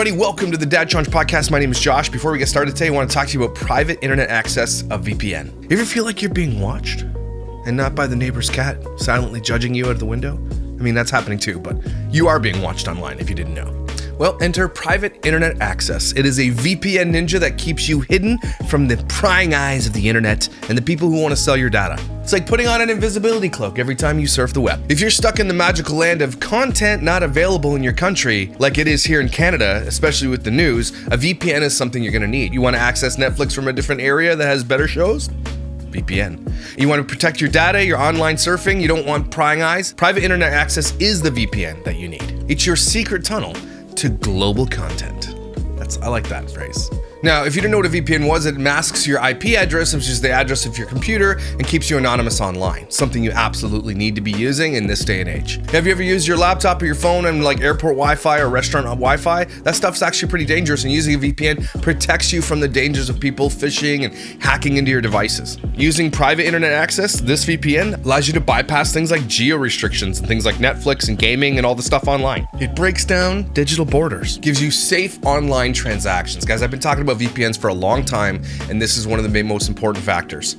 everybody, welcome to the Dad Challenge podcast. My name is Josh. Before we get started today, I want to talk to you about private internet access of VPN. You ever feel like you're being watched and not by the neighbor's cat silently judging you out of the window? I mean, that's happening too, but you are being watched online if you didn't know. Well, enter private internet access. It is a VPN ninja that keeps you hidden from the prying eyes of the internet and the people who want to sell your data. It's like putting on an invisibility cloak every time you surf the web. If you're stuck in the magical land of content not available in your country, like it is here in Canada, especially with the news, a VPN is something you're going to need. You want to access Netflix from a different area that has better shows? VPN. You want to protect your data, your online surfing, you don't want prying eyes? Private internet access is the VPN that you need. It's your secret tunnel to global content. That's I like that phrase. Now, if you didn't know what a VPN was, it masks your IP address, which is the address of your computer, and keeps you anonymous online. Something you absolutely need to be using in this day and age. Have you ever used your laptop or your phone and like airport Wi-Fi or restaurant Wi-Fi? That stuff's actually pretty dangerous, and using a VPN protects you from the dangers of people phishing and hacking into your devices. Using private internet access, this VPN allows you to bypass things like geo restrictions and things like Netflix and gaming and all the stuff online. It breaks down digital borders, gives you safe online transactions. Guys, I've been talking about VPNs for a long time, and this is one of the most important factors.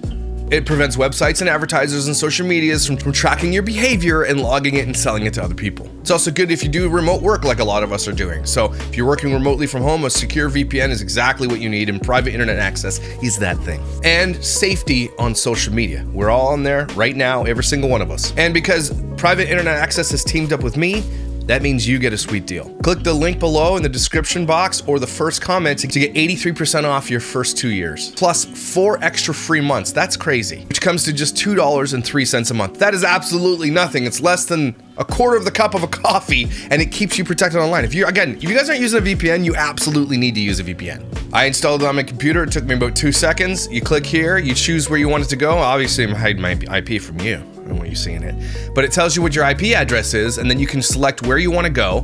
It prevents websites and advertisers and social medias from, from, tracking your behavior and logging it and selling it to other people. It's also good if you do remote work like a lot of us are doing. So if you're working remotely from home, a secure VPN is exactly what you need and private internet access is that thing. And safety on social media. We're all on there right now, every single one of us. And because private internet access has teamed up with me, that means you get a sweet deal. Click the link below in the description box or the first comment to get 83% off your first two years, plus four extra free months. That's crazy, which comes to just $2.03 a month. That is absolutely nothing. It's less than a quarter of the cup of a coffee and it keeps you protected online. If you again, if you guys aren't using a VPN, you absolutely need to use a VPN. I installed it on my computer. It took me about two seconds. You click here, you choose where you want it to go. Obviously, I'm hiding my IP from you. I don't want you seeing it. But it tells you what your IP address is, and then you can select where you want to go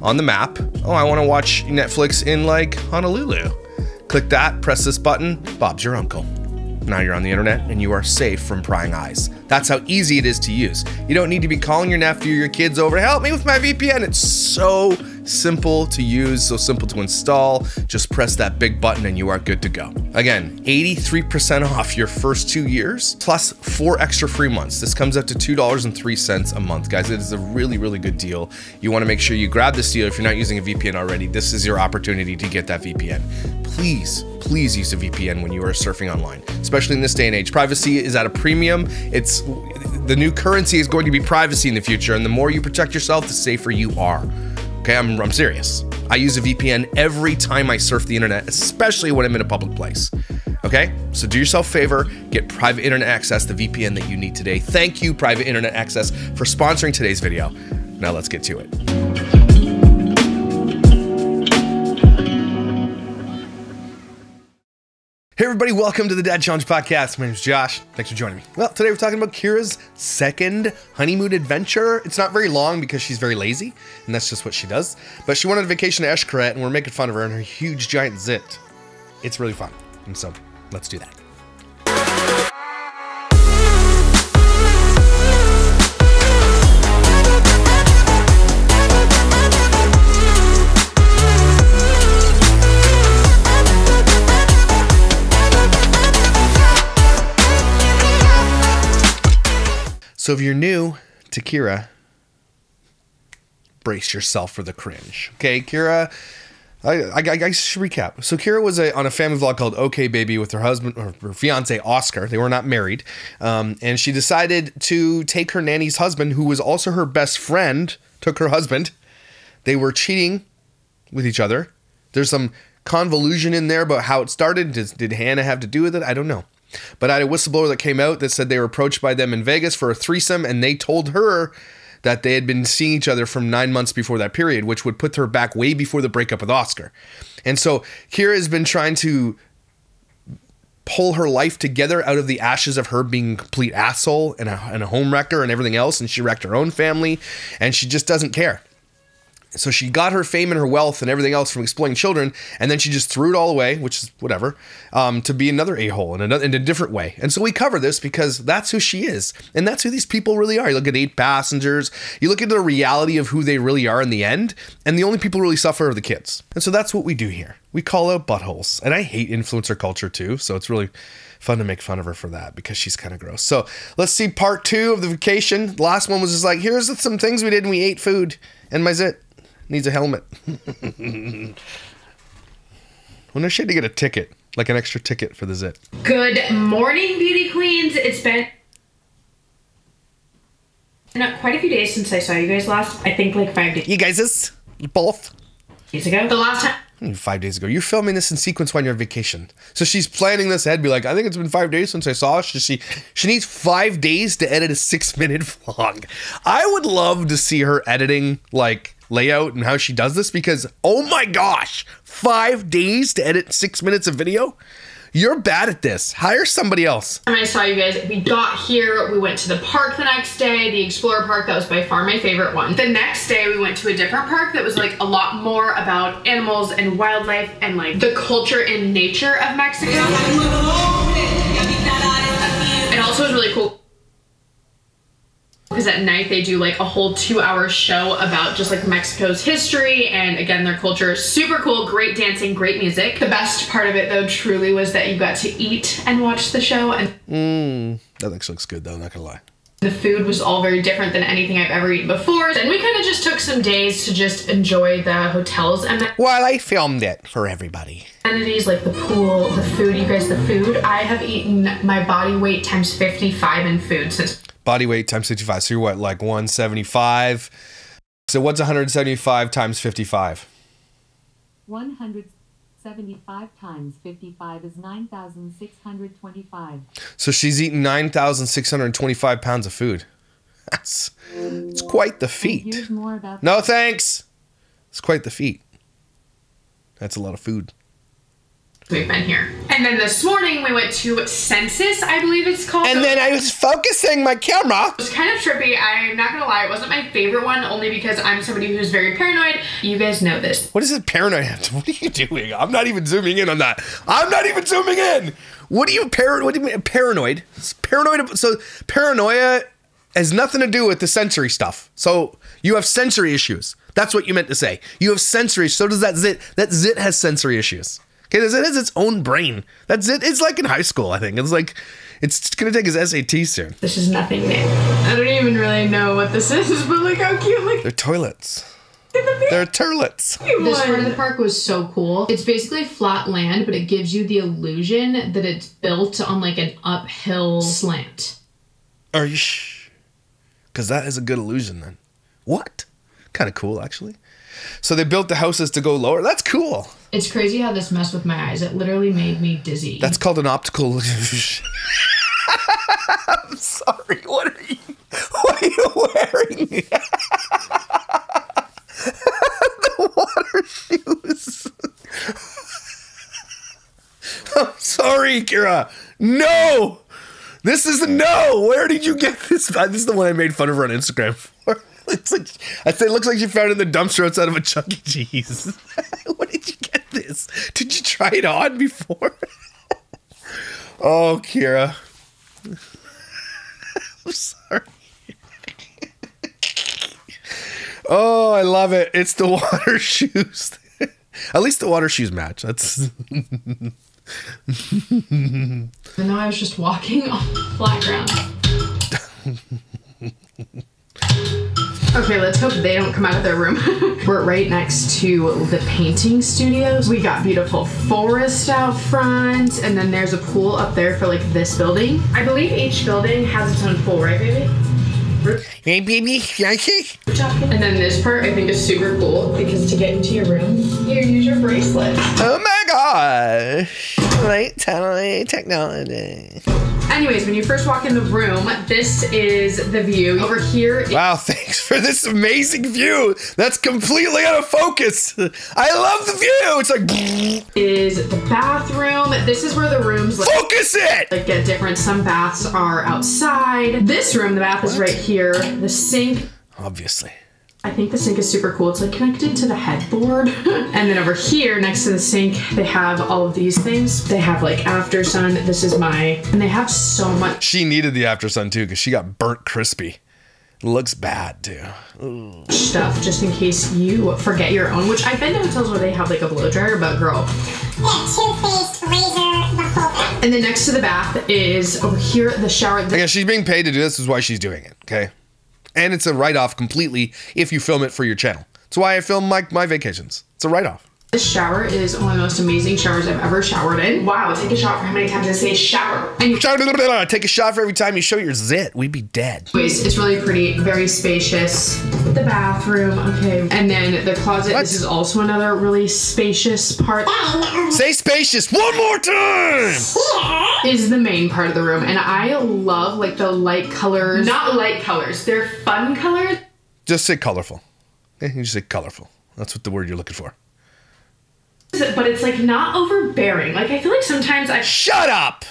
on the map. Oh, I want to watch Netflix in like Honolulu. Click that, press this button, Bob's your uncle. Now you're on the internet and you are safe from prying eyes. That's how easy it is to use. You don't need to be calling your nephew or your kids over to help me with my VPN. It's so simple to use, so simple to install. Just press that big button and you are good to go. Again, 83% off your first two years plus four extra free months. This comes up to $2.03 a month, guys. It is a really, really good deal. You want to make sure you grab this deal if you're not using a VPN already. This is your opportunity to get that VPN. Please, please use a VPN when you are surfing online, especially in this day and age. Privacy is at a premium. It's the new currency is going to be privacy in the future, and the more you protect yourself, the safer you are. Okay, I'm, I'm serious. I use a VPN every time I surf the internet, especially when I'm in a public place. Okay, so do yourself a favor, get private internet access, the VPN that you need today. Thank you, Private Internet Access, for sponsoring today's video. Now let's get to it. Hey everybody, welcome to the Dad Challenge Podcast. My name is Josh. Thanks for joining me. Well, today we're talking about Kyra's second honeymoon adventure. It's not very long because she's very lazy, and that's just what she does. But she went on vacation to Xcaret, and we're making fun of her and her huge giant zit. It's really fun. And so, let's do that. So if you're new to Kyra, brace yourself for the cringe. Okay, Kyra. I, I, I should recap. So Kyra was a, on a family vlog called OK Baby with her husband or her fiance Oscar. They were not married, um, and she decided to take her nanny's husband, who was also her best friend. Took her husband. They were cheating with each other. There's some convolution in there about how it started. Did, did Hannah have to do with it? I don't know. But I had a whistleblower that came out that said they were approached by them in Vegas for a threesome, and they told her that they had been seeing each other from nine months before that period, which would put her back way before the breakup with Oscar. And so Kyra has been trying to pull her life together out of the ashes of her being a complete asshole and a, and a home wrecker and everything else. And she wrecked her own family, and she just doesn't care. So she got her fame and her wealth and everything else from exploiting children, and then she just threw it all away, which is whatever, um, to be another a hole in, in a different way. And so we cover this because that's who she is, and that's who these people really are. You look at eight passengers, you look at the reality of who they really are in the end, and the only people who really suffer are the kids. And so that's what we do here. We call out buttholes, and I hate influencer culture too. So it's really fun to make fun of her for that because she's kind of gross. So let's see part two of the vacation. The last one was just like, here's some things we did and we ate food, and my zit needs a helmet. Wonder if she had to get a ticket, like an extra ticket for the zit. Good morning, beauty queens. It's been not quite a few days since I saw you guys last. I think like five days. You guys is both days ago. The last time. Hmm, five days ago. You're filming this in sequence when you're on vacation. So she's planning this ahead. Be like, I think it's been five days since I saw her. She she needs five days to edit a six minute vlog. I would love to see her editing like layout and how she does this because oh my gosh, five days to edit six minutes of video. You're bad at this. Hire somebody else. When I saw you guys, we got here, we went to the park the next day, the Explorer Park, that was by far my favorite one. The next day, we went to a different park that was like a lot more about animals and wildlife and like the culture and nature of Mexico. And also was really cool because at night they do like a whole two hour show about just like Mexico's history and again their culture. Super cool, great dancing, great music. The best part of it though truly was that you got to eat and watch the show and mm, that actually looks good though, not gonna lie. The food was all very different than anything I've ever eaten before. And we kind of just took some days to just enjoy the hotels and while I filmed it for everybody. Amenities like the pool, the food, you guys, the food. I have eaten my body weight times 55 in food since body weight times 55. So you're what, like 175? So what's 175 times 55? 175 times 55 is 9,625. So she's eaten 9,625 pounds of food. That's it's quite the feat. no thanks. It's quite the feat. That's a lot of food we've been here. And then this morning we went to Xenses, I believe it's called. And then I was focusing my camera. It was kind of trippy. I'm not gonna lie, it wasn't my favorite one, only because I'm somebody who's very paranoid. You guys know this. What does it paranoid have to? What are you doing? I'm not even zooming in on that. I'm not even zooming in. What are you paranoid? What do you mean paranoid? It's paranoid. So paranoia has nothing to do with the sensory stuff. So you have sensory issues. That's what you meant to say. You have sensory. So does that zit. That zit has sensory issues. Okay, it has its own brain. That's it. It's like in high school, I think. It's like it's gonna take his SAT soon. This is nothing new. I don't even really know what this is, but look how cute. Like they're toilets. They're turlets. This part of the park was so cool. It's basically flat land, but it gives you the illusion that it's built on like an uphill slant. Are you? Because that is a good illusion then. What? Kind of cool, actually. So they built the houses to go lower. That's cool. It's crazy how this messed with my eyes. It literally made me dizzy. That's called an optical. I'm sorry. What are you? What are you wearing? the water shoes. I'm sorry, Kyra. No. This is no. Where did you get this? This is the one I made fun of her on Instagram for. It's like I say, it looks like she found it in the dumpster outside of a Chuck E. Cheese. what did you get this? Did you try it on before? oh, Kyra. I'm sorry. oh, I love it. It's the water shoes. At least the water shoes match. That's. and now I was just walking on flat ground. Okay, let's hope they don't come out of their room. We're right next to the painting studios. We got beautiful forest out front, and then there's a pool up there for like this building. I believe each building has its own pool, right, baby? Hey, baby, And then this part I think is super cool because to get into your room, you use your bracelet. Oh my gosh. Light technology. Anyways, when you first walk in the room, this is the view. Over here. Wow, thanks for this amazing view. That's completely out of focus. I love the view. It's like is the bathroom. This is where the rooms like, focus it. Like get different. Some baths are outside. This room, the bath what? is right here. The sink. Obviously. I think the sink is super cool. It's like connected to the headboard. and then over here next to the sink, they have all of these things. They have like after sun. This is my, and they have so much She needed the after sun too because she got burnt crispy. Looks bad too. stuff just in case you forget your own, which I've been to hotels where they have like a blow dryer, but girl. Yeah, toothpaste, razor, the whole thing. And then next to the bath is over here, the shower. Again, she's being paid to do this. Is why she's doing it. Okay, and it's a write off completely if you film it for your channel. That's why I film my my vacations. It's a write off. This shower is one of the most amazing showers I've ever showered in. Wow, take a shot for how many times I say shower. And you Take a shot for every time you show your zit. We'd be dead. Anyways, it's really pretty, very spacious. The bathroom, okay. And then the closet, What? this is also another really spacious part. Say spacious one more time. is the main part of the room. And I love like the light colors. Not light colors, they're fun colors. Just say colorful. Eh, you just say colorful. That's what the word you're looking for. But it's like not overbearing. Like I feel like sometimes I Shut up.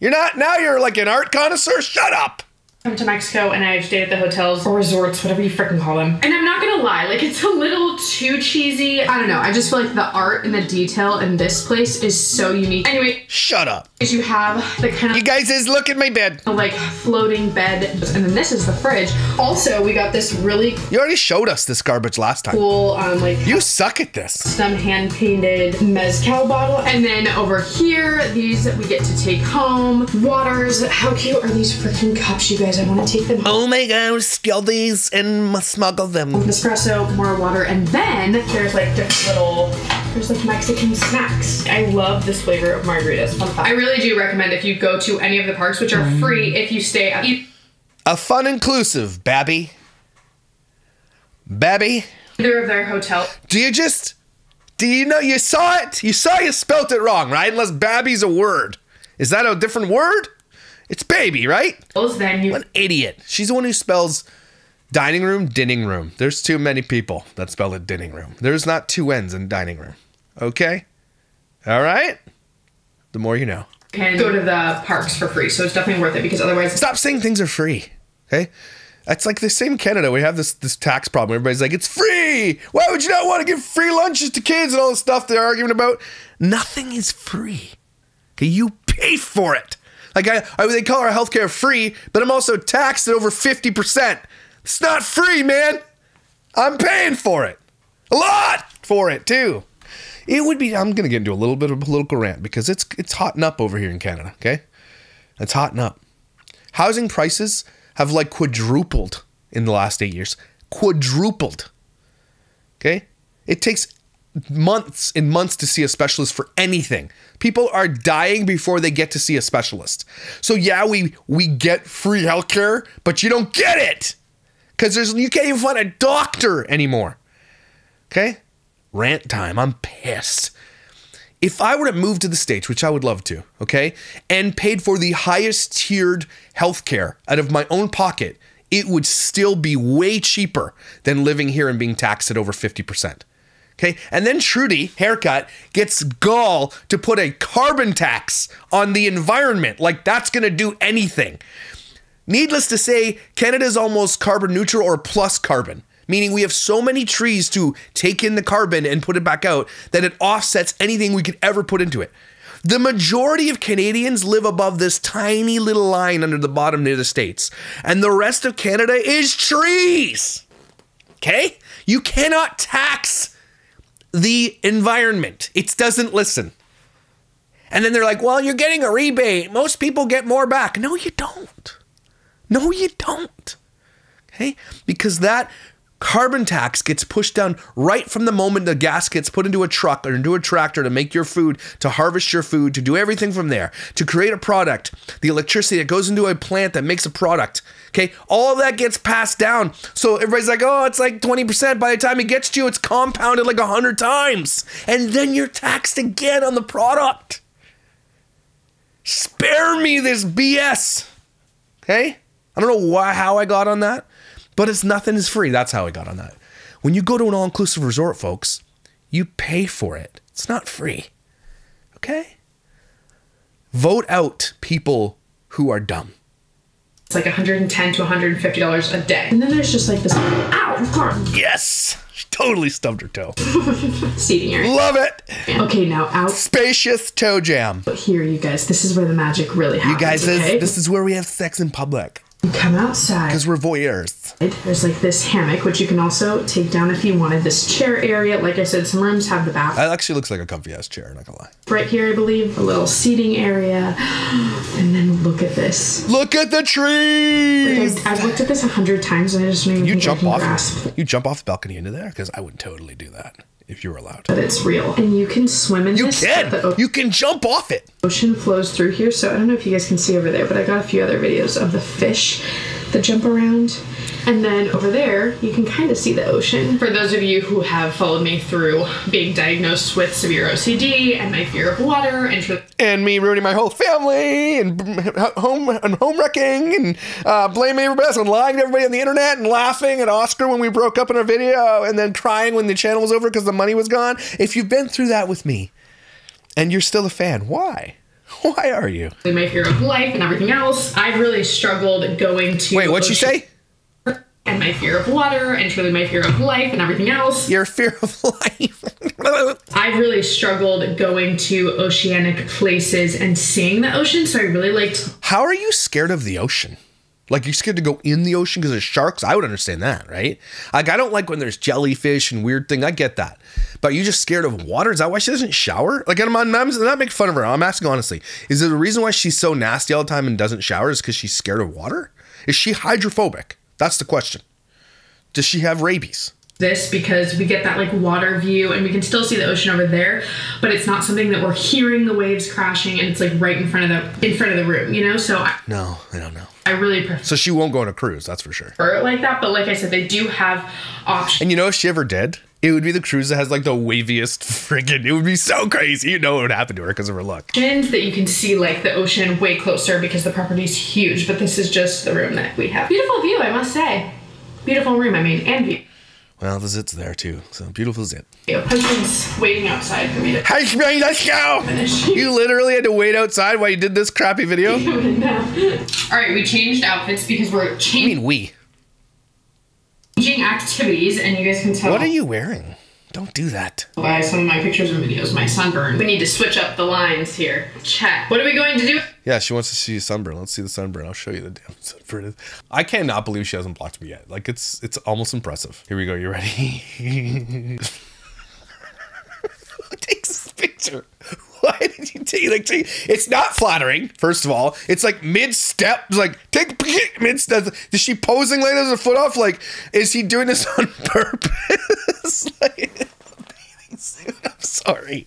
You're not now. You're like an art connoisseur. Shut up. Come to Mexico and I've stayed at the hotels or resorts, whatever you freaking call them. And I'm not gonna lie, like it's a little too cheesy. I don't know. I just feel like the art and the detail in this place is so unique. Anyway, Shut up. you have the kind of You guys is look at my bed. like floating bed and then this is the fridge also we got this really You already showed us this garbage last time. cool um like You suck at this. Some hand painted mezcal bottle and then over here these we get to take home waters how cute are these freaking cups you guys i want to take them home Oh my god, steal these and smuggle them. espresso more water and then there's like different little there's like mexican snacks i love this flavor of margaritas Fun fact. i really do recommend if you go to any of the parks which are mm. free if you stay at A fun inclusive, Babby. Babby, either of their hotel do you just do you know you saw it? You saw you spelt it wrong, right? Unless Babby's a word. Is that a different word? It's baby, right? you An idiot. She's the one who spells dining room, dinning room. There's too many people that spell it dinning room. There's not two N's in dining room. Okay? All right? The more you know. can go to the parks for free. So it's definitely worth it because otherwise, Stop saying things are free. Okay? It's like the same Canada. We have this this tax problem. Everybody's like, it's free. Why would you not want to give free lunches to kids and all the stuff they're arguing about? Nothing is free. Okay, you pay for it. Like I, I they call our healthcare free, but I'm also taxed at over 50%. It's not free, man. I'm paying for it. A lot for it too. It would be I'm gonna get into a little bit of a political rant because it's it's hotting up over here in Canada, okay? It's hotting up. Housing prices have like quadrupled in the last eight years. Quadrupled. Okay? It takes months and months to see a specialist for anything. People are dying before they get to see a specialist. So yeah, we we get free healthcare, but you don't get it. Cuz there's you can't even find a doctor anymore. Okay? Rant time. I'm pissed. If I were to move to the States, which I would love to, okay, and paid for the highest tiered healthcare out of my own pocket, it would still be way cheaper than living here and being taxed at over 50%. Okay, and then Trudy, haircut, gets gall to put a carbon tax on the environment. Like that's gonna do anything. Needless to say, Canada is almost carbon neutral or plus carbon, meaning we have so many trees to take in the carbon and put it back out that it offsets anything we could ever put into it. The majority of Canadians live above this tiny little line under the bottom near the States, and the rest of Canada is trees. Okay? You cannot tax the environment, it doesn't listen. And then they're like, well, you're getting a rebate. Most people get more back. No, you don't. No, you don't. Okay? Because that carbon tax gets pushed down right from the moment the gas gets put into a truck or into a tractor to make your food, to harvest your food, to do everything from there, to create a product, the electricity that goes into a plant that makes a product. Okay? All that gets passed down. So everybody's like, oh, it's like 20%. By the time it gets to you, it's compounded like 100 times. And then you're taxed again on the product. Spare me this BS. Okay? I don't know why how I got on that, but it's nothing is free. That's how I got on that. When you go to an all-inclusive resort, folks, you pay for it. It's not free. Okay? Vote out people who are dumb. It's like 110 to 150 dollars a day. And then there's just like this ow God, Yes. She totally stubbed her toe. seating area. Love it. Okay, now out Spacious toe jam. But here, you guys. This is where the magic really happens. You guys, this, this is where we have sex in public. You come outside. Because we're voyeurs. There's like this hammock, which you can also take down if you wanted. This chair area, like I said, some rooms have the bath That actually looks like a comfy ass chair, not gonna lie. right here, I believe. A little seating area, and then look at this. Look at the trees! Like, I've looked at this a hundred times, and I just don't You jump off grasp you jump off the balcony into there? Because I would totally do that if you were allowed. that it's real. And you can swim in You this. but The can! You can jump off it! ocean flows through here, so I don't know if you guys can see over there, but I got a few other videos of the fish that jump around. And then over there, you can kind of see the ocean. For those of you who have followed me through being diagnosed with severe OCD and my fear of water, and and me ruining my whole family and home and home wrecking and uh, blaming everybody else and lying to everybody on the internet and laughing at Oscar when we broke up in our video and then crying when the channel was over because the money was gone. If you've been through that with me and you're still a fan, why? Why are you? my fear of life and everything else, I've really struggled going to. Wait, what'd you say? And my fear of water, and truly my fear of life and everything else. Your fear of life. I've really struggled going to oceanic places and seeing the ocean, so I really liked How are you scared of the ocean? Like you're scared to go in the ocean because there's sharks? I would understand that, right? Like I don't like when there's jellyfish and weird thing. I get that. But you just scared of water? Is that why she doesn't shower? Like I'm, I'm, I'm not making fun of her. I'm asking honestly. Is there the reason why she's so nasty all the time and doesn't shower is because she's scared of water? Is she hydrophobic? That's the question. Does she have rabies? This because we get that like water view and we can still see the ocean over there, but it's not something that we're hearing the waves crashing and it's like right in front of the in front of the room, you know? So I, No, I don't know. I really prefer So she won't go on a cruise, that's for sure. it like that, but like I said, they do have options. And you know if she ever did? It would be the cruise that has like the waviest friggin' it would be so crazy. You know what would happen to her because of her luck. that you can see like the ocean way closer because the property's huge, but this is just the room that we have. Beautiful view, I must say. Beautiful room, I mean, and view. Well, the zit's there too. So beautiful zit. Husband's waiting outside for me to Shmee, let's go! finish. You literally had to wait outside while you did this crappy video? All right, we changed outfits because we're changing I mean, we. Changing activities, and you guys can tell What are you wearing? Don't do that. by some of my pictures and videos my sunburn. We need to switch up the lines here. Check. What are we going to do? Yeah, she wants to see sunburn. Let's see the sunburn. I'll show you the damn sunburn. I cannot believe she hasn't blocked me yet. Like it's it's almost impressive. Here we go. You ready? Who takes this picture? Why did you take like take, it's not flattering, first of all. It's like mid step, like take mid step. Is she posing like this, her foot off? Like, is he doing this on purpose? like. I'm sorry.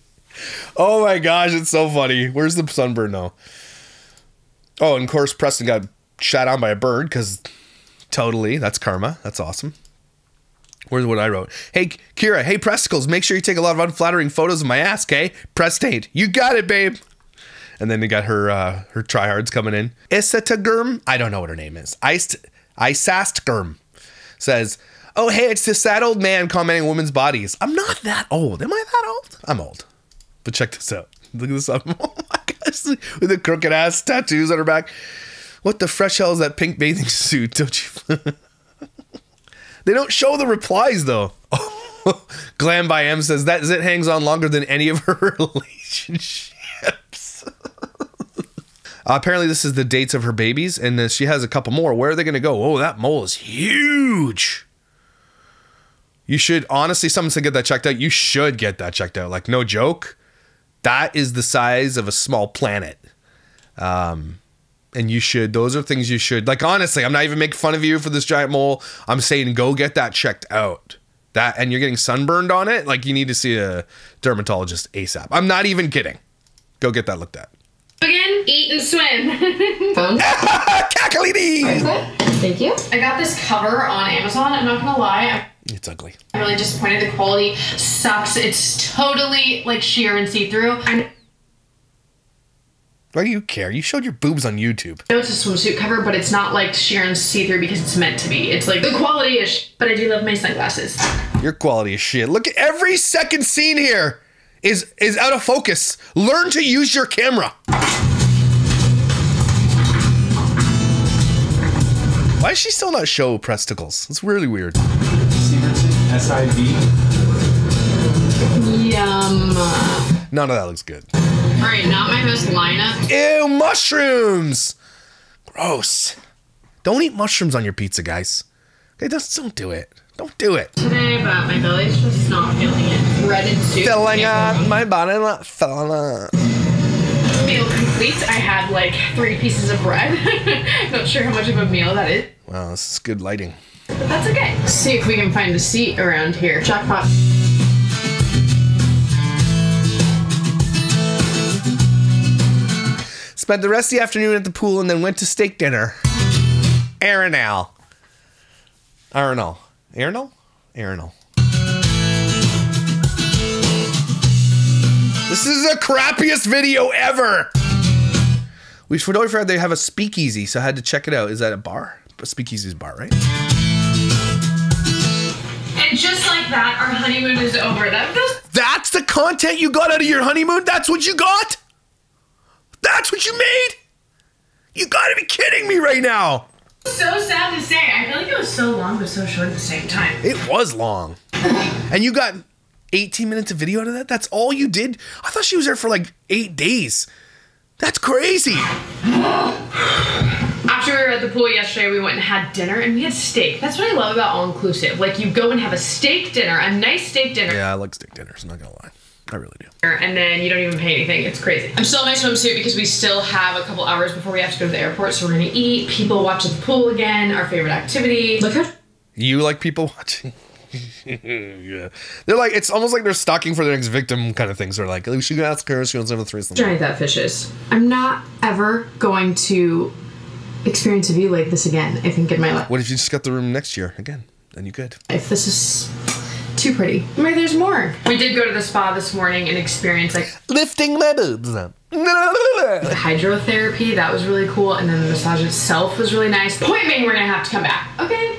Oh my gosh, it's so funny. Where's the sunburn though? Oh, and of course Preston got shot on by a bird because totally that's karma. That's awesome. Where's what I wrote? Hey Kyra, hey Presticles, make sure you take a lot of unflattering photos of my ass, okay? Prestate, you got it, babe. And then they got her uh her tryhards coming in. Isatagurm, I don't know what her name is. Ist Isastgurm says, Oh hey, it's this sad old man commenting women's bodies. I'm not that old. Am I that old? I'm old. But check this out. Look at this up. Oh my gosh. With the crooked ass tattoos on her back. What the fresh hell is that pink bathing suit? Don't you? They don't show the replies though. Glam by M says that zit hangs on longer than any of her relationships. Uh, apparently, this is the dates of her babies, and uh, she has a couple more. Where are they going to go? Oh, that mole is huge. You should honestly, someone said get that checked out. You should get that checked out. Like, no joke. That is the size of a small planet. Um, and you should, those are things you should, like, honestly, I'm not even making fun of you for this giant mole. I'm saying go get that checked out. That, and you're getting sunburned on it. Like, you need to see a dermatologist ASAP. I'm not even kidding. Go get that looked at. Again, eat and swim. Phone. Cackalini! Thank you. I got this cover on Amazon. I'm not gonna lie. It's ugly. I'm really disappointed. The quality sucks. It's totally like sheer and see-through. I Why do you care? You showed your boobs on YouTube. know it's a swimsuit cover, but it's not like sheer and see-through because it's meant to be. It's like the quality is. Sh- but I do love my sunglasses. Your quality is shit. Look at every second scene here is is out of focus. Learn to use your camera. Why is she still not show presticles? It's really weird. Sivertson, S-I-V. None of that looks good. All right, not my best lineup. Ew, mushrooms! Gross. Don't eat mushrooms on your pizza, guys. Okay, just don't do it. Don't do it. today, but my belly's just not feeling it. Breaded soup. Filling up my body, not filling up. Meal complete. I had like three pieces of bread. not sure how much of a meal that is, Wow, this is good lighting. but that's okay. See if we can find a seat around here. Jackpot. Spent the rest of the afternoon at the pool and then went to steak dinner. Arenal. Arenal. Arenal? Arenal. This is the crappiest video ever. We should totally forgot they have a speakeasy, so I had to check it out. Is that a bar? A speakeasy's a bar, right? And just like that, our honeymoon is over. That That's the content you got out of your honeymoon? That's what you got? That's what you made? You gotta be kidding me right now. so sad to say. I feel like it was so long but so short at the same time. It was long. and you got 18 minutes of video out of that? That's all you did? I thought she was there for like eight days. That's crazy. After we were at the pool yesterday, we went and had dinner and we had steak. That's what I love about all inclusive. Like you go and have a steak dinner, a nice steak dinner. Yeah, I like steak dinners, I'm not gonna lie. I really do. and then you don't even pay anything. It's crazy. I'm still in my swimsuit because we still have a couple hours before we have to go to the airport, so we're gonna eat. People watch at the pool again, our favorite activity. Look how You like people watching? yeah. They're like, it's almost like they're stalking for their next victim kind of things. They're like, we should ask her if she wants to have a threesome. giant that fish is. I'm not ever going to experience a view like this again, I think, in my life. What if you just got the room next year again? Then you could. If this is too pretty. Maybe there's more. We did go to the spa this morning and experience like Lifting my boobs up. hydrotherapy. That was really cool. And then the massage itself was really nice. Point being, we're gonna have to come back. Okay.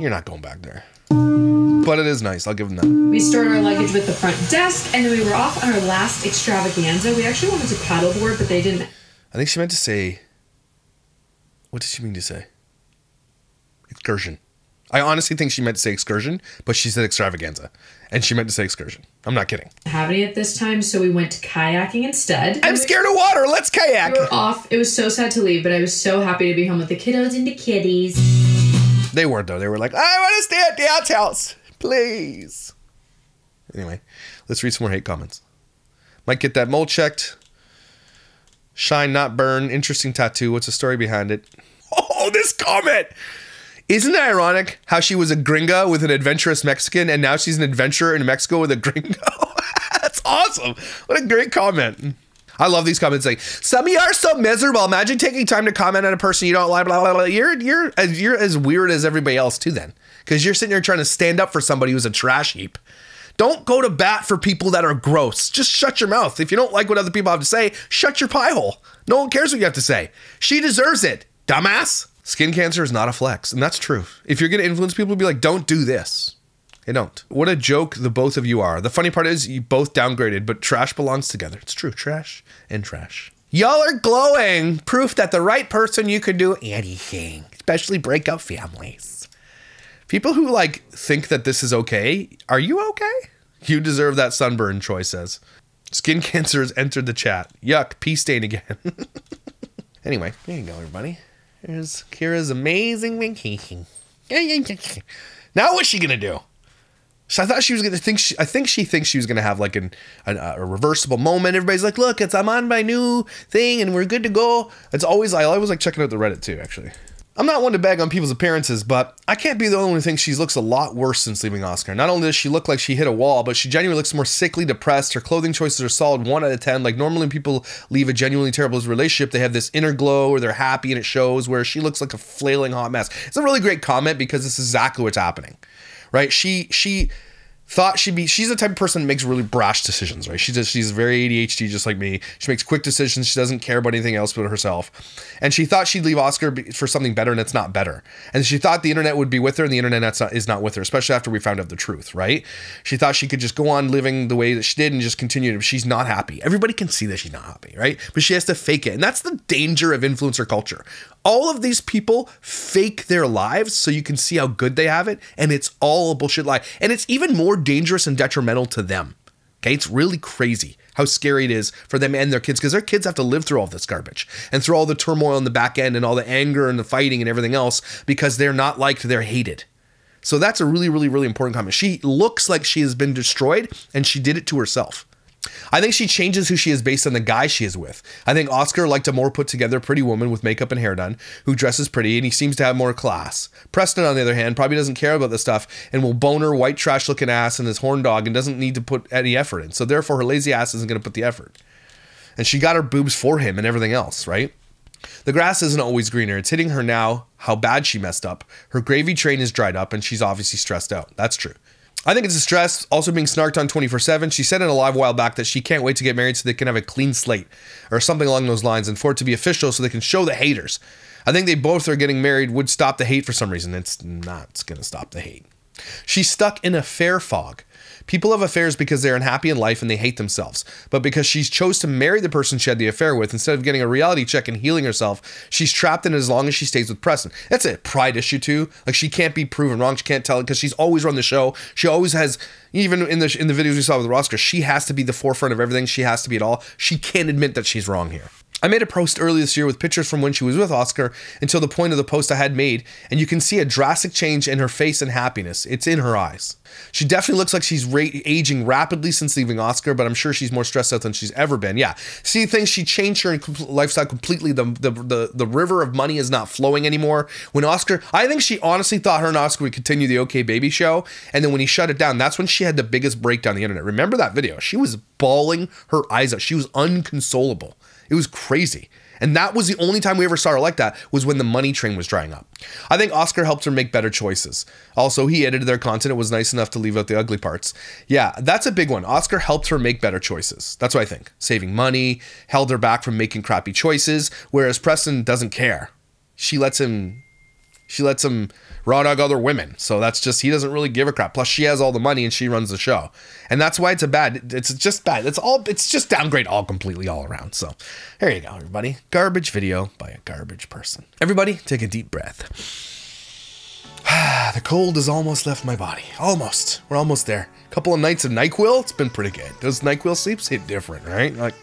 You're not going back there. But it is nice. I'll give them that. We stored our luggage with the front desk, and then we were off on our last extravaganza. We actually wanted to paddleboard, but they didn't I think she meant to say. What did she mean to say? Excursion. I honestly think she meant to say excursion, but she said extravaganza. And she meant to say excursion. I'm not kidding. have any at this time, so we went kayaking instead. I'm scared of water. Let's kayak. We were off. It was so sad to leave, but I was so happy to be home with the kiddos and the kitties. They weren't, though. They were like, I want to stay at Dad's house. Please. Anyway, let's read some more hate comments. Might get that mole checked. Shine, not burn. Interesting tattoo. What's the story behind it? Oh, this comment. Isn't it ironic how she was a gringa with an adventurous Mexican and now she's an adventurer in Mexico with a gringo? That's awesome. What a great comment. I love these comments like, some of you are so miserable. Imagine taking time to comment on a person you don't like, blah, blah, blah. You're, you're, as, you're as weird as everybody else, too, then. Because you're sitting there trying to stand up for somebody who's a trash heap. Don't go to bat for people that are gross. Just shut your mouth. If you don't like what other people have to say, shut your pie hole. No one cares what you have to say. She deserves it, dumbass. Skin cancer is not a flex, and that's true. If you're going to influence people, be like, don't do this. They don't. What a joke the both of you are. The funny part is you both downgraded, but trash belongs together. It's true. Trash and trash. Y'all are glowing. Proof that the right person you could do anything, especially break up families. People who like think that this is okay, are you okay? You deserve that sunburn, Troy says. Skin cancer has entered the chat. Yuck, pee stain again. anyway, there you go, everybody. Here's Kyra's amazing vacation. Now what's she gonna do? So I thought she was gonna think. She, I think she thinks she was gonna have like an, an a reversible moment. Everybody's like, "Look, it's I'm on my new thing, and we're good to go." It's always I always like checking out the Reddit too. Actually, I'm not one to bag on people's appearances, but I can't be the only one who thinks she looks a lot worse since leaving Oscar. Not only does she look like she hit a wall, but she genuinely looks more sickly, depressed. Her clothing choices are solid one out of ten. Like normally, when people leave a genuinely terrible relationship, they have this inner glow or they're happy and it shows. Where she looks like a flailing hot mess. It's a really great comment because this is exactly what's happening, right? She she thought she'd be she's the type of person that makes really brash decisions right? She just she's very adhd just like me. She makes quick decisions. She doesn't care about anything else but herself. And she thought she'd leave oscar for something better and it's not better. And she thought the internet would be with her and the internet not, is not with her especially after we found out the truth right? She thought she could just go on living the way that she did and just continue to she's not happy. Everybody can see that she's not happy right? But she has to fake it. And that's the danger of influencer culture All of these people fake their lives so you can see how good they have it, and it's all a bullshit lie. And it's even more dangerous and detrimental to them. Okay, it's really crazy how scary it is for them and their kids because their kids have to live through all this garbage and through all the turmoil in the back end and all the anger and the fighting and everything else because they're not liked, they're hated. So that's a really, really, really important comment. She looks like she has been destroyed and she did it to herself. I think she changes who she is based on the guy she is with. I think Oscar liked a more put together pretty woman with makeup and hair done who dresses pretty and he seems to have more class. Preston, on the other hand, probably doesn't care about this stuff and will bone her white trash looking ass and his horn dog and doesn't need to put any effort in. So therefore, her lazy ass isn't going to put the effort. And she got her boobs for him and everything else, right? The grass isn't always greener. It's hitting her now how bad she messed up. Her gravy train is dried up and she's obviously stressed out. That's true. I think it's a stress, also being snarked on 24 7. She said in a live while back that she can't wait to get married so they can have a clean slate or something along those lines and for it to be official so they can show the haters. I think they both are getting married would stop the hate for some reason. It's not going to stop the hate. She's stuck in a fair fog. People have affairs because they're unhappy in life and they hate themselves. But because she's chose to marry the person she had the affair with instead of getting a reality check and healing herself, she's trapped in it as long as she stays with Preston. That's a pride issue too. Like she can't be proven wrong. She can't tell it because she's always run the show. She always has even in the in the videos we saw with Oscar, she has to be the forefront of everything. She has to be it all. She can't admit that she's wrong here. I made a post earlier this year with pictures from when she was with Oscar until the point of the post I had made, and you can see a drastic change in her face and happiness. It's in her eyes. She definitely looks like she's aging rapidly since leaving Oscar, but I'm sure she's more stressed out than she's ever been. Yeah, see things. She changed her lifestyle completely. The, the the the river of money is not flowing anymore. When Oscar, I think she honestly thought her and Oscar would continue the OK Baby show, and then when he shut it down, that's when she had the biggest breakdown on the internet. Remember that video? She was bawling her eyes out. She was unconsolable. It was crazy. And that was the only time we ever saw her like that was when the money train was drying up. I think Oscar helped her make better choices. Also, he edited their content. It was nice enough to leave out the ugly parts. Yeah, that's a big one. Oscar helped her make better choices. That's what I think. Saving money, held her back from making crappy choices, whereas Preston doesn't care. She lets him she lets him raw dog other women. So that's just he doesn't really give a crap. Plus she has all the money and she runs the show. And that's why it's a bad it's just bad. It's all it's just downgrade all completely all around. So there you go, everybody. Garbage video by a garbage person. Everybody, take a deep breath. the cold has almost left my body. Almost. We're almost there. A couple of nights of NyQuil, it's been pretty good. Those NyQuil sleeps hit different, right? Like,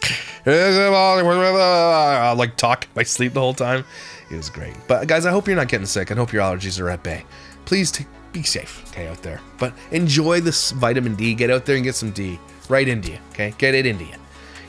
like talk my sleep the whole time. It was great. But guys, I hope you're not getting sick. I hope your allergies are at bay. Please be safe, okay, out there. But enjoy this vitamin D. Get out there and get some D right into you, okay? Get it into you.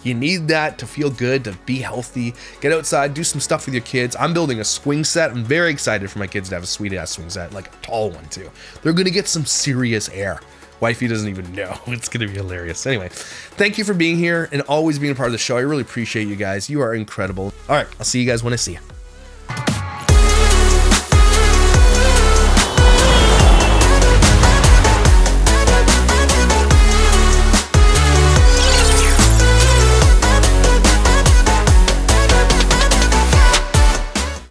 You need that to feel good, to be healthy. Get outside, do some stuff with your kids. I'm building a swing set. I'm very excited for my kids to have a sweet ass swing set, like a tall one too. They're gonna get some serious air. Wifey doesn't even know. It's going to be hilarious. Anyway, thank you for being here and always being a part of the show. I really appreciate you guys. You are incredible. All right, I'll see you guys when I see you.